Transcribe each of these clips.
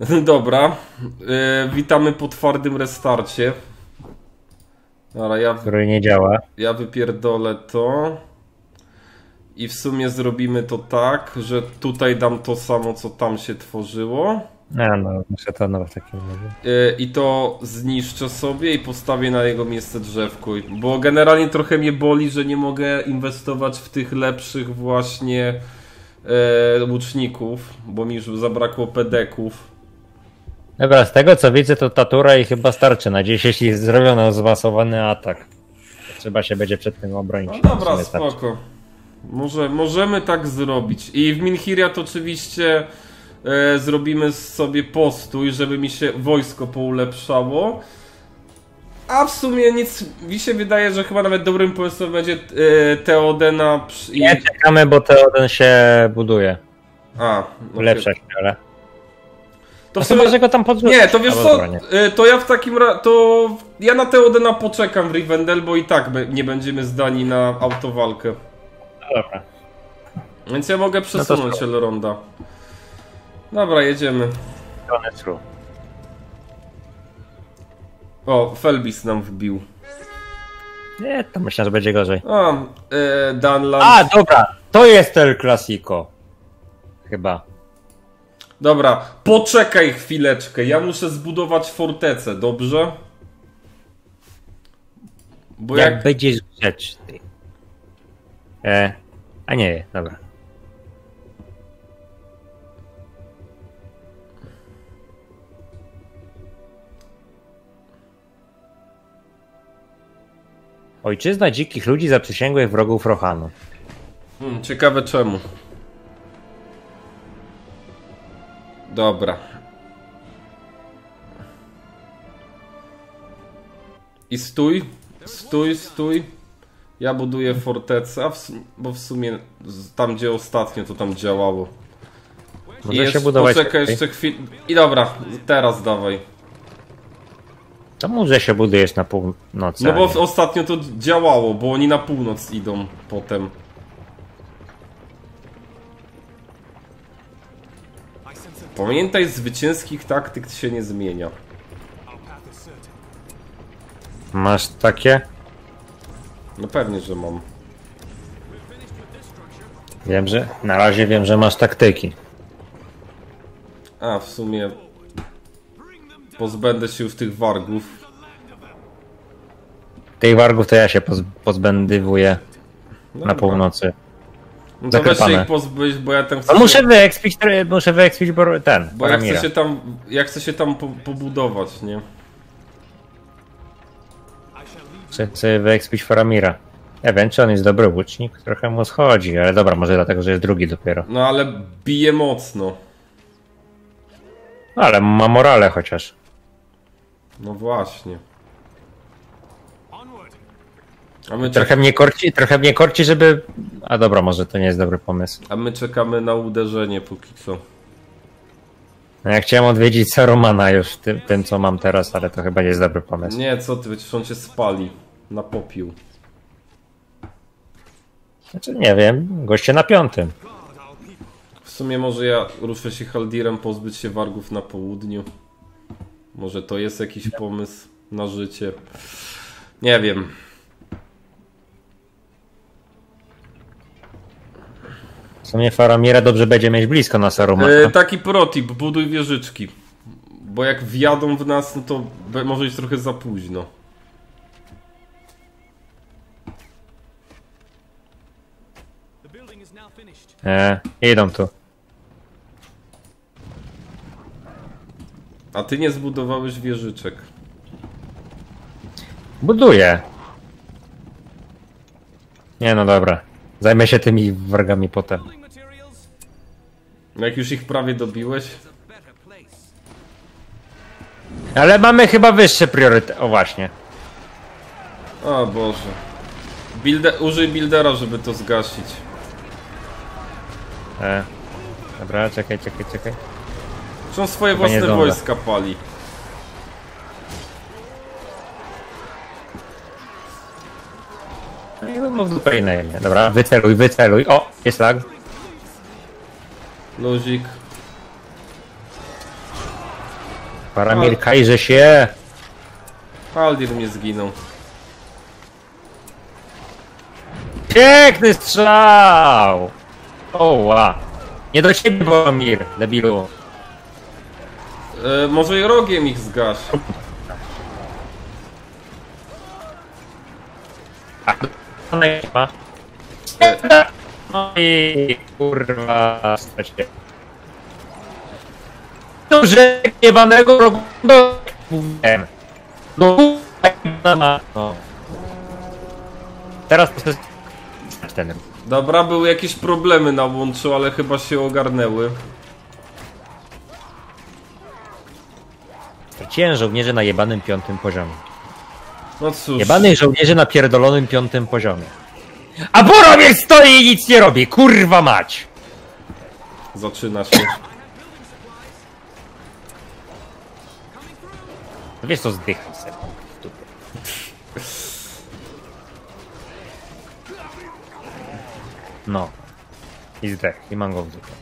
Dobra. Yy, witamy po twardym restarcie. Dobra, ja, który nie działa. ja wypierdolę to. I w sumie zrobimy to tak, że tutaj dam to samo, co tam się tworzyło. A no, muszę to no w takim razie. I to zniszczę sobie i postawię na jego miejsce drzewko. Bo generalnie trochę mnie boli, że nie mogę inwestować w tych lepszych właśnie e, łuczników, bo mi już zabrakło pedeków. Dobra, z tego co widzę, to tatura i chyba starczy na dziś, jeśli zrobiono zmasowany atak. Trzeba się będzie przed tym obronić. No dobra, starczy. spoko. Może, możemy tak zrobić. I w Minhiriat oczywiście e, zrobimy sobie postój, żeby mi się wojsko poulepszało. A w sumie nic, mi się wydaje, że chyba nawet dobrym pomysłem będzie e, Teodena i... Nie czekamy, bo Teoden się buduje. A, no Lepsze ale. To To w sumie... chyba, że go tam podrzucić. Nie, to wiesz co, e, to ja w takim razie, to ja na Teodena poczekam w Rivendell, bo i tak nie będziemy zdani na autowalkę. No dobra. Więc ja mogę przesunąć Elronda. Dobra, jedziemy. O, Felbis nam wbił. Nie, to myślę, że będzie gorzej. A, e, Danland. A, dobra, to jest El Clasico. Chyba. Dobra, poczekaj chwileczkę. Ja muszę zbudować fortecę, dobrze? Bo Jak, jak... będziesz grzeczny. E, a nie, dobra. Ojczyzna dzikich ludzi zaprzysięgłych wrogów Rohanu. Hmm, ciekawe czemu. Dobra. I stój, stój, stój. Ja buduję fortecę, a w, sum- bo w sumie tam gdzie ostatnio to tam działało. I Może się jeszcze, budować. poczekaj jeszcze chwilę. I dobra, teraz dawaj. To może się budujesz na północy. No bo ostatnio to działało, bo oni na północ idą potem. Pamiętaj, zwycięskich taktyk się nie zmienia. Masz takie? No pewnie, że mam. Wiem, że. Na razie wiem, że masz taktyki. A, w sumie pozbędę się już tych wargów. Tych wargów to ja się poz, pozbędywuję na Dobra. północy. No to weź się ich pozbyć, bo ja tam chcę No muszę się, wyekspić, muszę wyekspić ten, bo ja chcę się tam, ja chcę się tam po, pobudować, nie? Chcę, chcę wyekspić Faramira. Ja wiem, czy on jest dobry łucznik, trochę mu schodzi, ale dobra, może dlatego, że jest drugi dopiero. No ale bije mocno. No, ale ma morale chociaż. No właśnie. Czek- Trochę mnie korci, trochę mnie korci, żeby... A dobra, może to nie jest dobry pomysł. a my czekamy na uderzenie póki co. No, ja chciałem odwiedzić Sarumana już tym, tym, co mam teraz, ale to chyba nie jest dobry pomysł. Nie, co ty, przecież on cię spali. Na popiół. Znaczy, nie wiem, goście na piątym. W sumie może ja ruszę się Haldirem pozbyć się wargów na południu. Może to jest jakiś pomysł na życie. Nie wiem. W sumie Faramira dobrze będzie mieć blisko na Sarumana. E, taki protip, buduj wieżyczki. Bo jak wjadą w nas, no to może być trochę za późno. E, idą tu. A ty nie zbudowałeś wieżyczek. Buduję. Nie no dobra. Zajmę się tymi wargami potem. No Jak już ich prawie dobiłeś. Ale mamy chyba wyższy priorytet. O właśnie. O Boże. Builde użyj buildera, żeby to zgasić. E, dobra, czekaj, czekaj, czekaj. Czy on swoje Chyba własne wojska pali? No i mów zupełnie innej. Dobra, wyceluj, wyceluj. O, jest lag. Luzik. Paramir, kajże się! Haldir mnie zginął. Piękny strzał! Oła! Nie do ciebie, Paramir, debilu. E, może i rogiem ich zgaś. A, nie ma. No i kurwa, stracie. Dobrze, jebanego rogu. Mówiłem. No, kurwa, no. Teraz to jest ten. Dobra, były jakieś problemy na łączu, ale chyba się ogarnęły. Straciłem żołnierzy na jebanym piątym poziomie. No cóż. Jebanych żołnierzy na pierdolonym piątym poziomie. A Boromir stoi i nic nie robi, kurwa mać! Zaczyna się. Wiesz co, zdychaj dupie. No. I zdech, i mam go w dupie.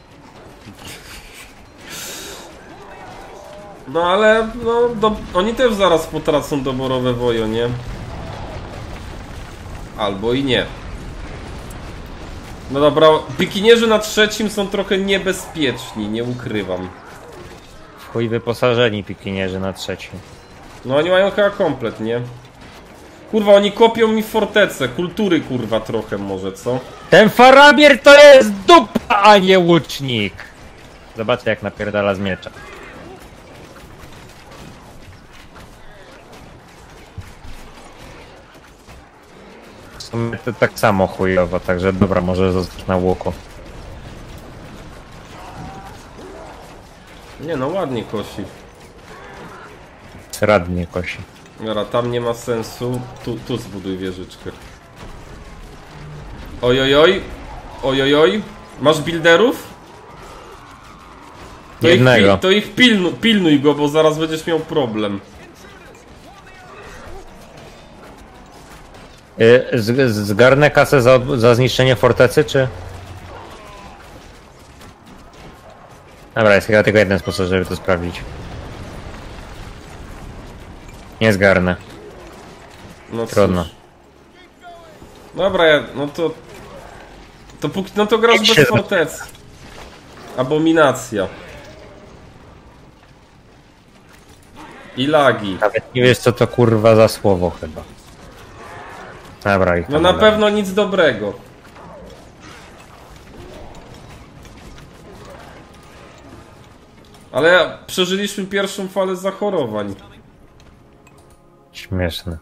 No ale, no, do, oni też zaraz potracą doborowe wojo, nie? Albo i nie. No dobra, pikinierzy na trzecim są trochę niebezpieczni, nie ukrywam. W chuj wyposażeni pikinierzy na trzecim. No oni mają chyba komplet, nie? Kurwa, oni kopią mi fortecę, kultury kurwa trochę może, co? Ten Farabier to jest dupa, a nie łucznik! Zobaczcie jak napierdala z miecza. Sumie to tak samo chujowo, także dobra, może zostać na łuku. Nie no, ładnie kosi. Radnie kosi. Dobra, tam nie ma sensu. Tu, tu zbuduj wieżyczkę. Ojojoj. Ojojoj. Masz builderów? To ich, Jednego. pi- to ich pilnu, pilnuj go, bo zaraz będziesz miał problem. Z- z- Zgarnę kasę za, za zniszczenie fortecy, czy? Dobra, jest chyba tylko jeden sposób, żeby to sprawdzić. Nie zgarnę. No Trudno. cóż. Dobra, ja, no to... To póki, no to grasz bez fortecy. Abominacja. I lagi. Nawet nie wiesz co to kurwa za słowo chyba. Dobra, ich No tam na dalej. pewno nic dobrego. Ale przeżyliśmy pierwszą falę zachorowań. Śmieszne.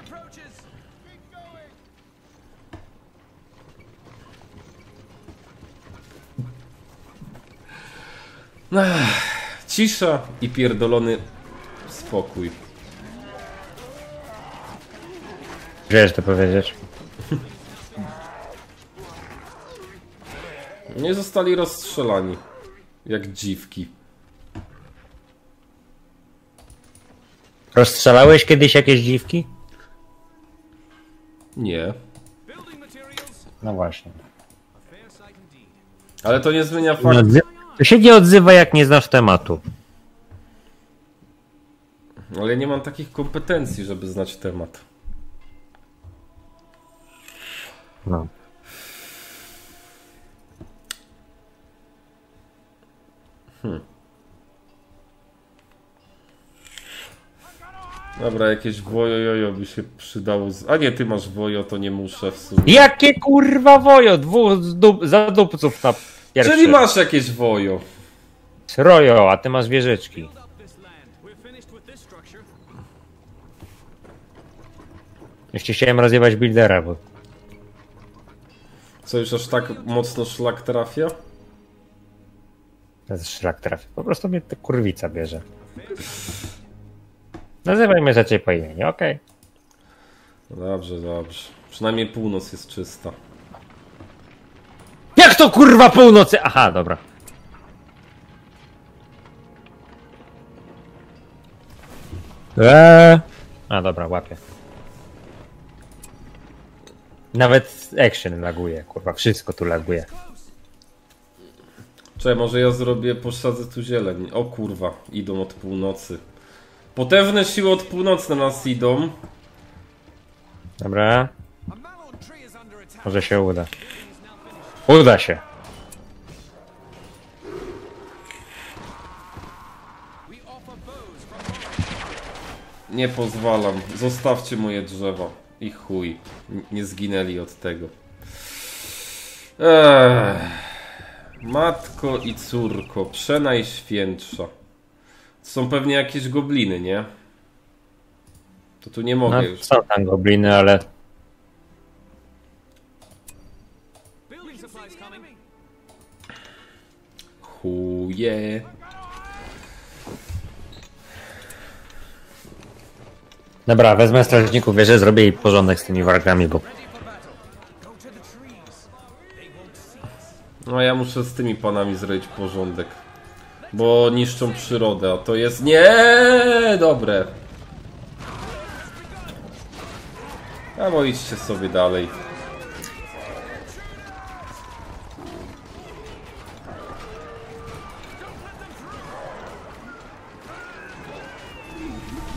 Approaches. Cisza i pierdolony spokój. Wiesz to powiedzieć. Nie zostali rozstrzelani. Jak dziwki. Rozstrzelałeś kiedyś jakieś dziwki? Nie. No właśnie. Ale to nie zmienia faktu. To się nie odzywa jak nie znasz tematu. Ale nie mam takich kompetencji, żeby znać temat. No. Dobra, jakieś wojo jojo by się przydało. Z... A nie, ty masz wojo, to nie muszę w sumie. Jakie kurwa wojo? Dwóch zdup, zadupców na pierwszy. Czyli masz jakieś wojo. Rojo, a ty masz wieżyczki. Jeszcze chciałem rozjebać buildera, bo Co już aż tak mocno szlak trafia? to jest szlak trafi. Po prostu mnie ta kurwica bierze. Nazywaj mnie rzeczy po imieniu, okej. No Dobrze, dobrze. Przynajmniej północ jest czysta. Jak to kurwa północy? Aha, dobra. Eee. A dobra, łapię. Nawet action laguje, kurwa, wszystko tu laguje. Czekaj, może ja zrobię, posadzę tu zieleń. O kurwa, idą od północy. Potężne siły od północy na nas idą. Dobra, może się uda. Uda się. Nie pozwalam. Zostawcie moje drzewa. I chuj. Nie zginęli od tego. Ech. Matko i córko, przenajświętsza. To są pewnie jakieś gobliny, nie? To tu nie mogę No, już. są tam gobliny, ale. Chuje. Dobra, wezmę strażników, wierzę, zrobię jej porządek z tymi wargami, bo. No ja muszę z tymi panami zrobić porządek. Bo niszczą przyrodę, a to jest nie dobre. A bo idźcie sobie dalej.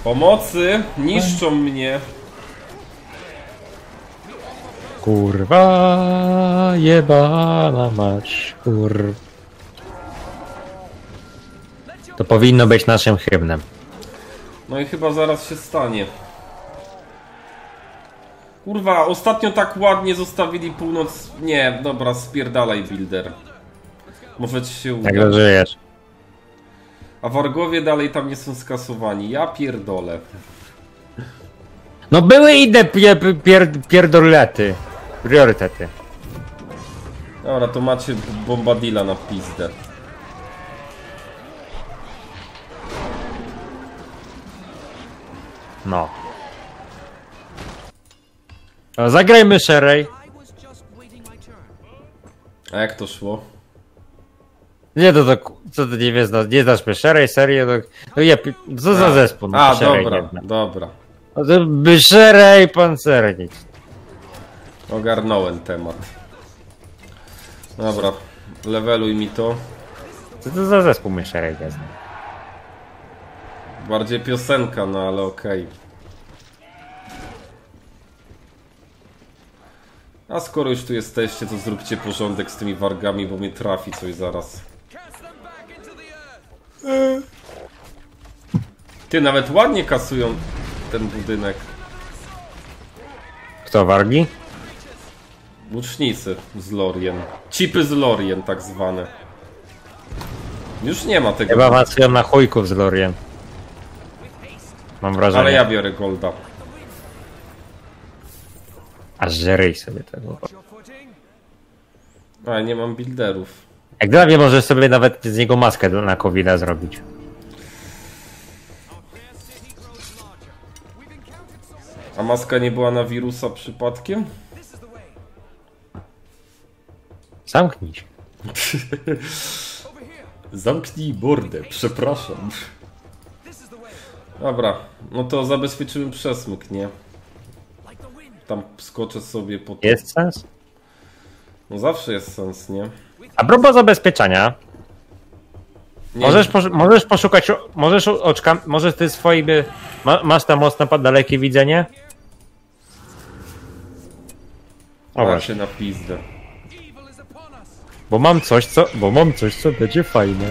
Pomocy! Niszczą mnie! Kurwa, jebana mać, kur... To powinno być naszym hymnem. No i chyba zaraz się stanie. Kurwa, ostatnio tak ładnie zostawili północ. Nie, dobra, spierdalaj, builder. Może ci się uda. Jak dożyjesz. A wargowie dalej tam nie są skasowani. Ja pierdolę. No były inne pie, pier, pierdolety. Priorytety. Dobra, to macie bombadila na pizdę. No. No, zagrajmy szerej. A jak to szło? Nie to, to co ty nie wiesz, no, nie znasz mnie szerej, serio, to, no je, co za zespół, no A, dobra, nie dobra. No to by szerej pancernić. Ogarnąłem temat. Dobra, leveluj mi to. Co to za zespół my szerej nie zna? Bardziej piosenka, no ale okej. A skoro już tu jesteście, to zróbcie porządek z tymi wargami, bo mnie trafi coś zaraz. Ty, nawet ładnie kasują ten budynek. Kto, wargi? Łucznicy z Lorien. Cipy z Lorien, tak zwane. Już nie ma tego. Chyba masują na chujków z Lorien. Mam wrażenie. Ale ja biorę Golda. Aż żeryj sobie tego. A, nie mam builderów. Jak dla mnie możesz sobie nawet z niego maskę na covid zrobić. A maska nie była na wirusa przypadkiem? Zamknij się. Zamknij bordę, przepraszam. Dobra, no to zabezpieczymy przesmyk, nie? Tam skoczę sobie po. Jest sens? No zawsze jest sens, nie? A propos zabezpieczenia, nie możesz, posz możesz poszukać, możesz oczka, możesz ty swoim, y, ma masz tam mocno dalekie widzenie? O właśnie, na pizdę. Bo mam coś, co, bo mam coś, co będzie fajne.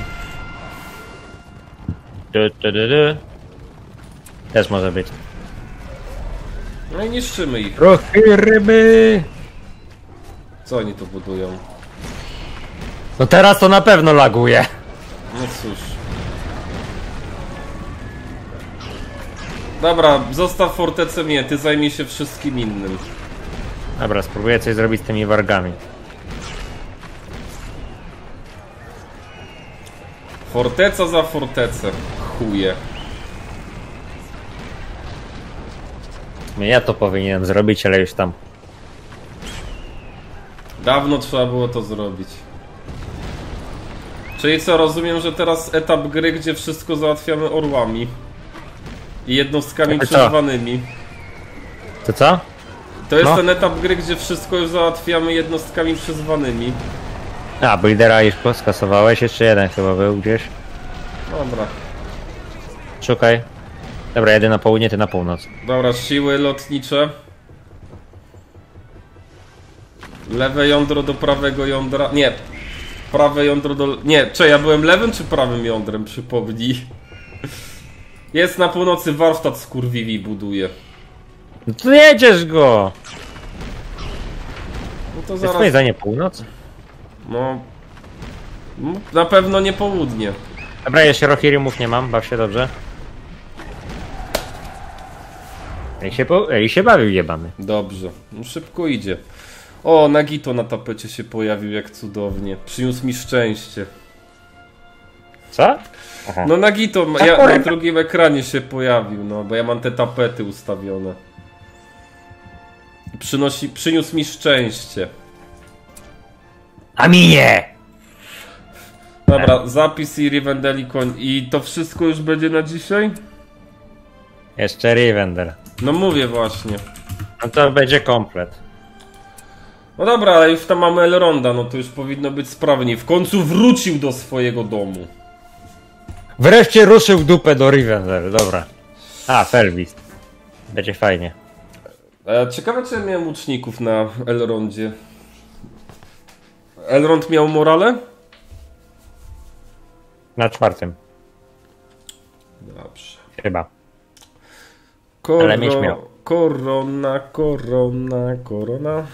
Du, du, du, du. Też może być. No i niszczymy ich. Prochy ryby! Co oni tu budują? No teraz to na pewno laguje. No cóż. Dobra, zostaw fortecę mnie, ty zajmij się wszystkim innym. Dobra, spróbuję coś zrobić z tymi wargami. Forteca za fortecę. Chuje. Ja to powinienem zrobić, ale już tam. Dawno trzeba było to zrobić. Czyli co, rozumiem, że teraz etap gry, gdzie wszystko załatwiamy orłami. I jednostkami co? przeżywanymi. To co? To jest No. ten etap gry, gdzie wszystko już załatwiamy jednostkami przyzwanymi. A, Buildera już skasowałeś, jeszcze jeden chyba był gdzieś. Dobra. Szukaj. Dobra, jedę na południe, ty na północ. Dobra, siły lotnicze. Lewe jądro do prawego jądra. Nie. Prawe jądro do. Nie, czy ja byłem lewym czy prawym jądrem? Przypomnij. Jest na północy warsztat z kurwiwi buduje. No to jedziesz go! No to jest zaraz. twoje zdanie północ? No. no, Na pewno nie południe. Dobra, jeszcze Rohirrimów nie mam, baw się dobrze. Ej się, po... Ej się bawił jebany. Dobrze. No szybko idzie. O, Nagito na tapecie się pojawił, jak cudownie. Przyniósł mi szczęście. Co? Aha. No Nagito, ja, na drugim ekranie się pojawił, no, bo ja mam te tapety ustawione. Przynosi, przyniósł mi szczęście. A mi nie! Dobra, zapis i Rivendelikon. I to wszystko już będzie na dzisiaj? Jeszcze Rivender. No mówię właśnie. No to będzie komplet. No dobra, ale już tam mamy Elronda, no to już powinno być sprawniej. W końcu wrócił do swojego domu. Wreszcie ruszył dupę do Rivender, dobra. A, Felbist. Będzie fajnie. E, ciekawe, czy ja miałem łuczników na Elrondzie. Elrond miał morale? Na czwartym, Dobrze. chyba. Koro... Ale mieć miał. Korona, korona, korona.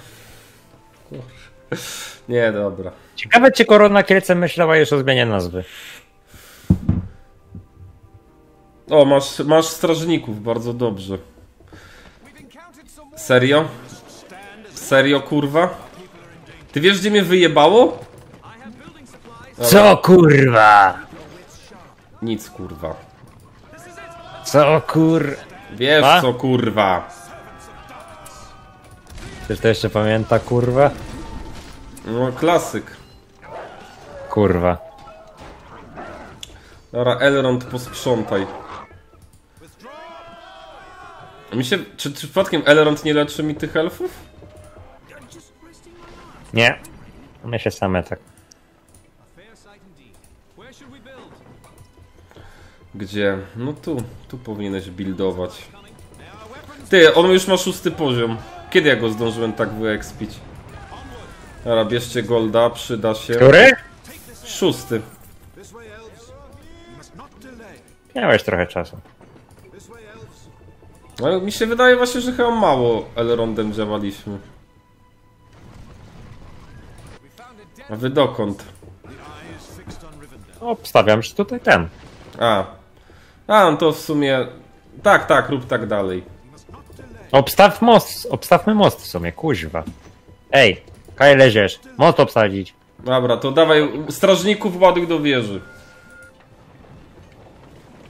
Nie, dobra. Ciekawe, czy Korona Kielce myślała już o zmianie nazwy. O, masz, masz strażników, bardzo dobrze. Serio? Serio, kurwa? Ty wiesz, gdzie mnie wyjebało? Supplies. Co kurwa? Nic, kurwa. Co kur... Wiesz A? co, kurwa. Ktoś to jeszcze pamięta, kurwa? No, klasyk. Kurwa. Dobra, Elrond, posprzątaj. Mi się... Czy, czy przypadkiem Elrond nie leczy mi tych elfów? Nie. One się same tak. Gdzie? No tu, tu powinieneś buildować. Ty, on już ma szósty poziom. Kiedy ja go zdążyłem tak wyekspić? Dobra, bierzcie golda, przyda się. Który? Szósty. Miałeś trochę czasu. Ale mi się wydaje właśnie, że chyba mało Elrondem działaliśmy. A wy dokąd? Obstawiam, że tutaj ten. A. A, no to w sumie... Tak, tak, rób tak dalej. Obstaw most, obstawmy most w sumie, kuźwa. Ej, kaj leziesz. Most obsadzić. Dobra, to dawaj strażników ładuj do wieży.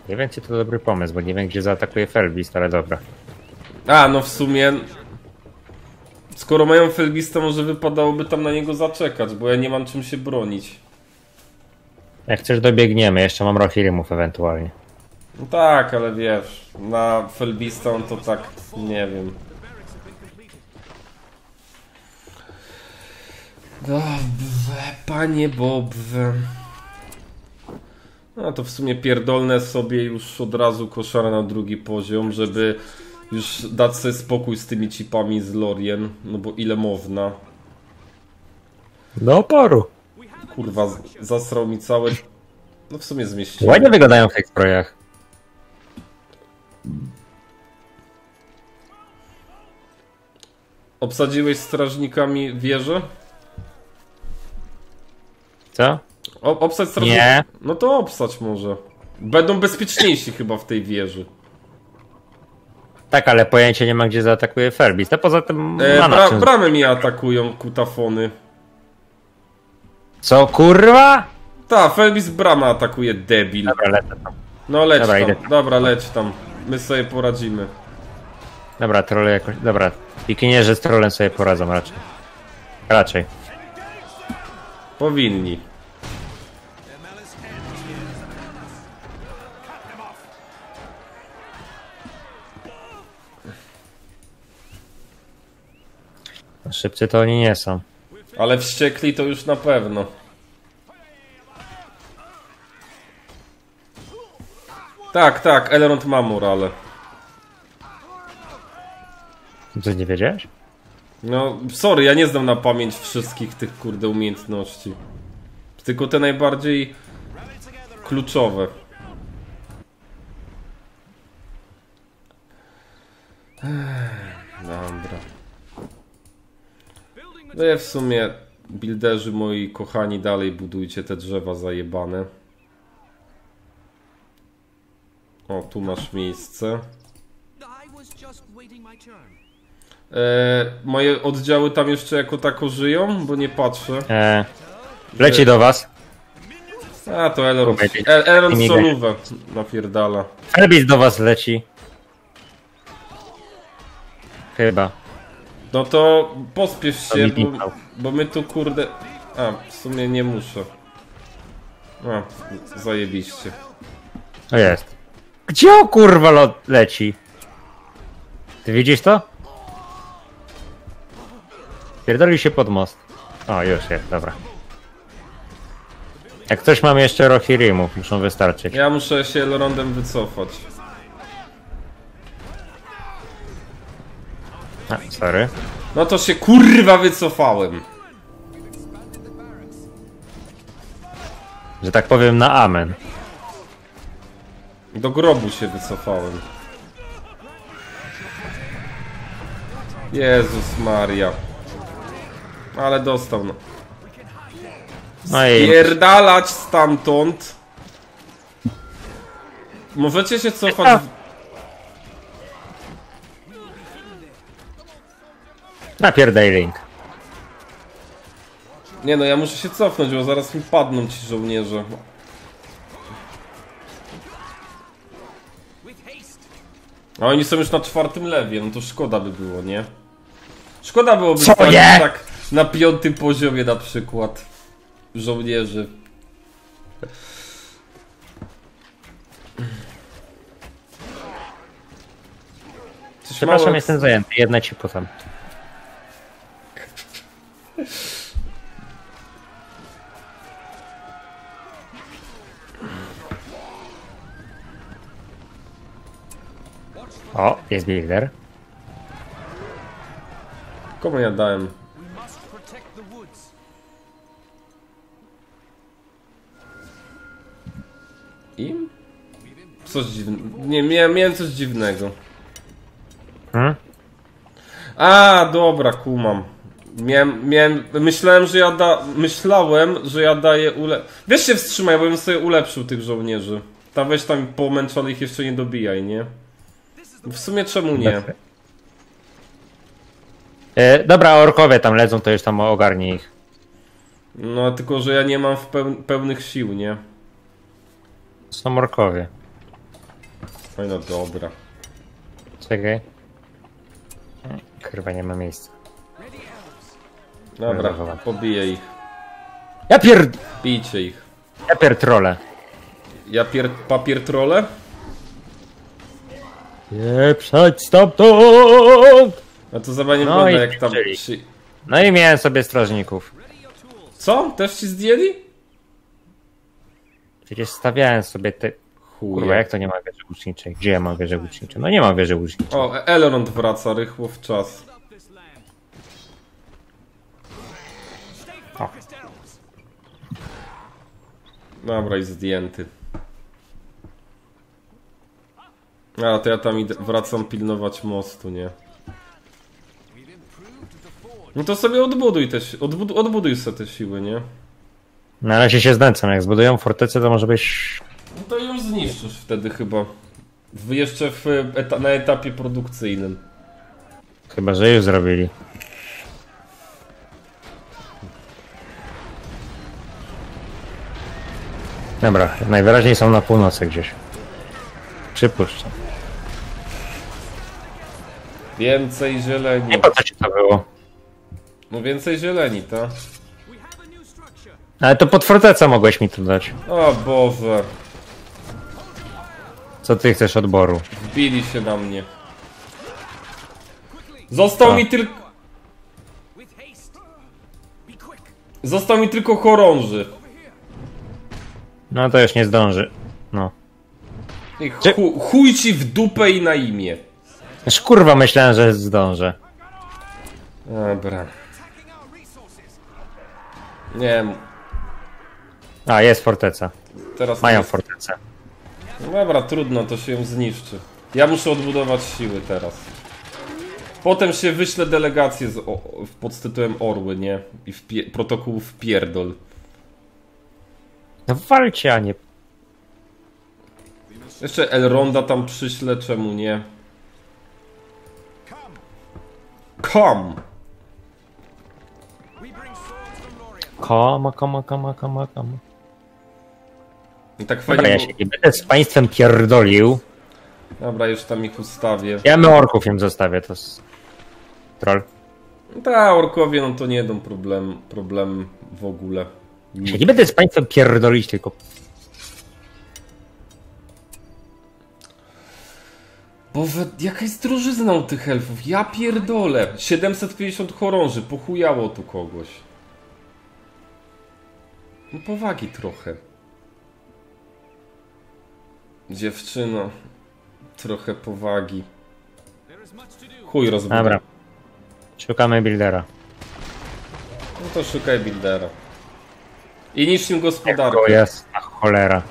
Nie wiem, czy to dobry pomysł, bo nie wiem, gdzie zaatakuje Felbist, ale dobra. A, no w sumie... Skoro mają Felgista, może wypadałoby tam na niego zaczekać, bo ja nie mam czym się bronić. Jak chcesz, dobiegniemy. Jeszcze mam Rohirrimów ewentualnie. No tak, ale wiesz, na Felbista on to tak, nie wiem. Panie Bobrze. No to w sumie pierdolne sobie już od razu koszara na drugi poziom, żeby już dać sobie spokój z tymi cipami z Lorien, no bo ile można. Do oporu. Kurwa, zasrał mi całe... No w sumie zmieściłem. Ładnie wyglądają w tych zbrojach. Obsadziłeś strażnikami wieżę? Co? O, obsać strażników? Nie. No to obsać może. Będą bezpieczniejsi chyba w tej wieży. Tak, ale pojęcie nie ma, gdzie zaatakuje Felbist. A poza tym E, bra czym... bramy mnie atakują, kutafony. Co, kurwa? Ta, Felbis bramę atakuje, debil. Dobra, lecę tam. No leć Dobra, tam, dobra, leć tam. My sobie poradzimy. Dobra, trolle jakoś... Dobra, pikinierzy z trolem sobie poradzą raczej. Raczej. Powinni. Szybcy to oni nie są. Ale wściekli to już na pewno. Tak, tak, Elrond ma murale. Co, nie wiedziałeś? No, sorry, ja nie znam na pamięć wszystkich tych kurde umiejętności. Tylko te najbardziej kluczowe. Dobra. Wy w sumie, builderzy moi kochani, dalej budujcie te drzewa zajebane. O, tu masz miejsce. E, moje oddziały tam jeszcze jako tako żyją, bo nie patrzę. E, leci do was. A, to Elrond. Powiedzieć. El Elrond Nie solówę napierdala. Elbis do was leci. Chyba. No to pospiesz się, bo, bo my tu kurde... A, w sumie nie muszę. A, zajebiście. O jest. Gdzie o kurwa leci? Ty widzisz to? Pierdoli się pod most. O, już jest, dobra. Jak coś mam jeszcze Rohirrimów, muszą wystarczyć. Ja muszę się Elrondem wycofać. A, sorry. No to się kurwa wycofałem. Że tak powiem na amen. Do grobu się wycofałem. Jezus Maria. Ale dostał no. No i Pierdalać stamtąd. Możecie się cofać. w- napierdaj link. Nie no, ja muszę się cofnąć, bo zaraz mi padną ci żołnierze. A oni są już na czwartym lewie, no to szkoda by było, nie? Szkoda byłoby Co stać nie? tak na piątym poziomie na przykład żołnierzy. Coś Przepraszam, mało- jestem zajęty. Jedna ci potem. O, jest builder. Komu ja dałem? Protect the woods. Im? Coś dziwnego. Nie, miałem, miałem coś dziwnego. Hmm? A, dobra, kumam. Miałem, miałem, myślałem, że ja da, myślałem, że ja daję ule... Wiesz się wstrzymaj, bo bym sobie ulepszył tych żołnierzy. Tam weź tam pomęczonych jeszcze nie dobijaj, nie? W sumie czemu nie? E, dobra, orkowie tam lecą, to już tam ogarnij ich. No, tylko, że ja nie mam w peł, pełnych sił, nie? Są orkowie. Oj, no dobra. Czekaj. Kurwa, nie ma miejsca. Dobra, Dobra. pobiję ich. Ja pier... Bijcie ich. Ja pier trole. Ja pier... papier trole? Nie przed stamtąd! A to zabawnie No wygląda jak tam... czyli. No i miałem sobie strażników. Co? Też ci zdjęli? Przecież stawiałem sobie te... Kurwa, Chuje. jak to nie ma wieży łuczniczej? Gdzie ja mam wieżę łuczniczą? No nie mam wieży łuczniczej. O, Elrond wraca rychło w czas. O. Dobra, i zdjęty. A, to ja tam idę, wracam pilnować mostu, nie? No to sobie odbuduj te, si- odbud odbuduj sobie te siły, nie? Na razie się znęcam, jak zbudują fortecę, to może być... No to ją zniszczysz wtedy chyba. W, jeszcze w eta na etapie produkcyjnym. Chyba, że już zrobili. Dobra, najwyraźniej są na północy gdzieś. Przypuszczam. Więcej zieleni. Nie po co ci to było? No więcej zieleni, structure. Ale to pod fortecę mogłeś mi to dać. O Boże. Co ty chcesz odboru? Wbili się na mnie. Został A. mi tylko... Został mi tylko chorąży. No to już nie zdąży. No. I Czy- chu, chuj ci w dupę i na imię. Aż kurwa myślałem, że zdążę. Dobra. Nie A, jest forteca. teraz... Mają jest- fortecę. No Dobra, trudno, to się ją zniszczy. Ja muszę odbudować siły teraz. Potem się wyślę delegację z, o, pod tytułem Orły, nie? I w pie, protokół w pierdol. No walcie, a nie... Jeszcze Elronda tam przyślę, czemu nie? Come! Koma, koma, koma, koma, koma. I tak Dobra, fajnie ja było- się nie będę z państwem pierdolił. Dobra, już tam ich ustawię. Ja my orków im zostawię, to jest... Troll. Ta, orkowie, no to nie będą problem, problem w ogóle. Ja nie będę z państwem pierdolić, tylko... Bo we, jaka jest drożyzna u tych elfów? Ja pierdolę. 750 chorąży, pochujało tu kogoś. No powagi trochę. Dziewczyno, trochę powagi. To. Chuj rozbudow. Dobra. Szukamy buildera. No to szukaj buildera. I niż gospodarkę. jest, a cholera.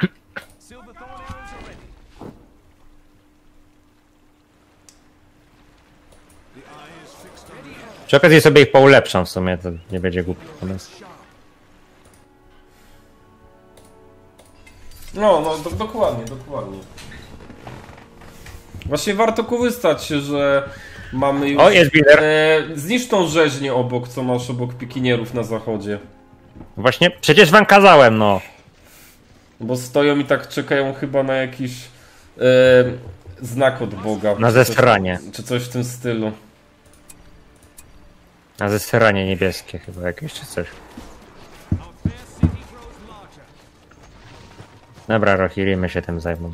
Silverthorn arrows are ready. The eye is fixed on the Przy okazji sobie ich poulepszam w sumie, to nie będzie głupi pomysł. No, no, do, dokładnie, dokładnie. Właśnie warto korzystać, że mamy już... O, jest builder. E, zniszcz tą rzeźnię obok, co masz obok pikinierów na zachodzie. Właśnie, przecież wam kazałem, no. Bo stoją i tak czekają chyba na jakiś e, znak od Boga. Na Czy zesranie. Czy coś w tym stylu. Na zesranie niebieskie chyba jakieś czy coś. Dobra, Rohirimy się tym zajmą.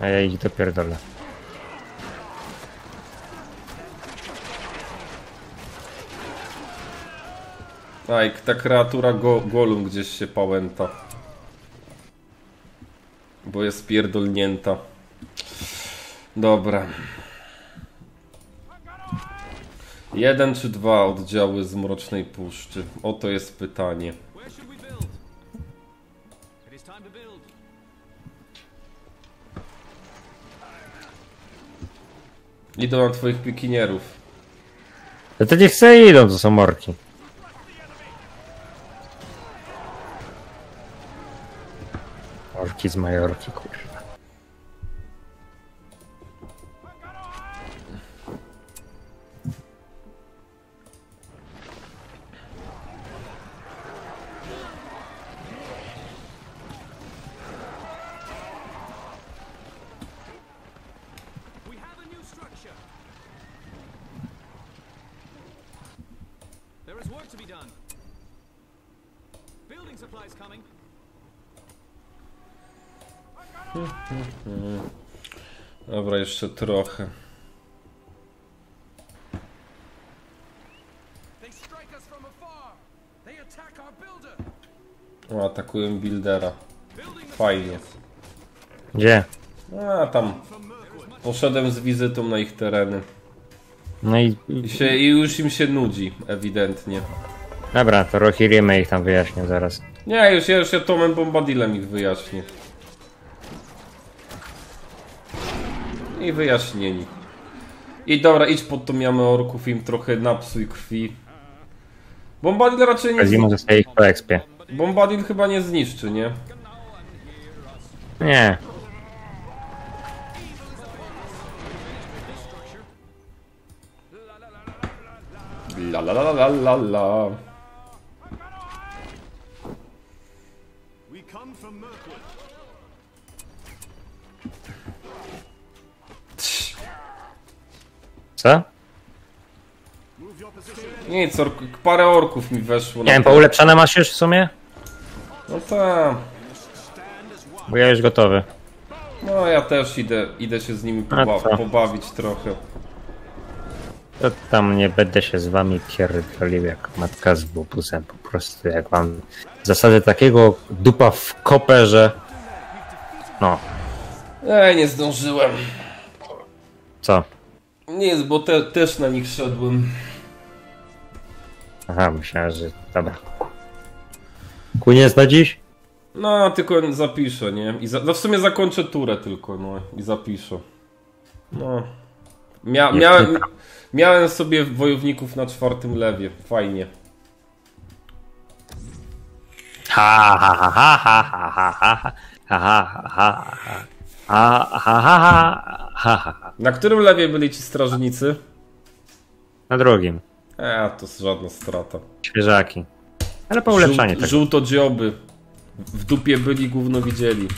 A ja ich dopierdolę. A, i ta kreatura go, Golum gdzieś się pałęta. Bo jest pierdolnięta. Dobra. Jeden czy dwa oddziały z Mrocznej Puszczy? Oto jest pytanie. Idą na twoich pikinierów. No to niech se idą, to są morki. Orki z Majorki, kurwa. There is work to be done. Building supplies coming. Dobra, jeszcze trochę. O, atakują Buildera. Fajnie. Gdzie? A, tam. Poszedłem z wizytą na ich tereny. No i... I, się, I już im się nudzi, ewidentnie. Dobra, to Rohirimy ich tam wyjaśnię zaraz. Nie, już ja, już ja Tomem Bombadilem ich wyjaśnię. I wyjaśnieni. I dobra, idź pod tą jamę orków, im trochę napsuj krwi. Bombadil raczej nie... Kazimo zostaje ich po expie. Bombadil chyba nie zniszczy, nie? Nie. La la la la la la. We come from Mirkwood. Co? Nic, ork parę orków mi weszło. Nie na wiem, te- poulepszane masz już w sumie? No tak. Bo ja już gotowy. No ja też idę, idę się z nimi poba pobawić trochę. To tam nie będę się z wami pierdolił jak matka z bubusem. Po prostu jak mam zasady takiego dupa w kopę, że... No, Ej, nie zdążyłem. co? Nie jest, bo te, też na nich szedłem. Aha, myślałem, że... Dobra. Koniec na dziś? No, tylko zapiszę, nie? I za, no w sumie zakończę turę tylko, no i zapiszę. No. Mia, miałem. Miałem sobie wojowników na czwartym lewie. Fajnie. Ha ha ha ha ha ha ha ha ha ha ha ha. Na którym lewie byli ci strażnicy? Na drugim. E, to jest żadna strata. Świeżaki. Ale po ulepszaniu Żół- tak. Żółto dzioby. W dupie byli, gówno widzieli.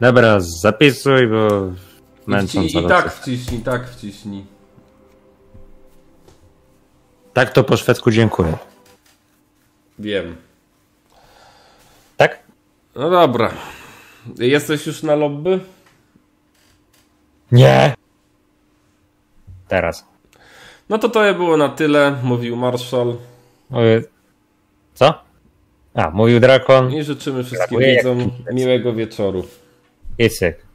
Dobra, zapisuj, bo męczą I, i, tak wciśnij, tak wciśnij. Tak to po szwedzku dziękuję. Wiem. Tak? No dobra. Jesteś już na lobby? Nie. Teraz. No to to było na tyle, mówił Marszal. Mówię- Co? A, mówił drakon. I życzymy wszystkim Brakuje widzom miłego wieczoru. I cyk.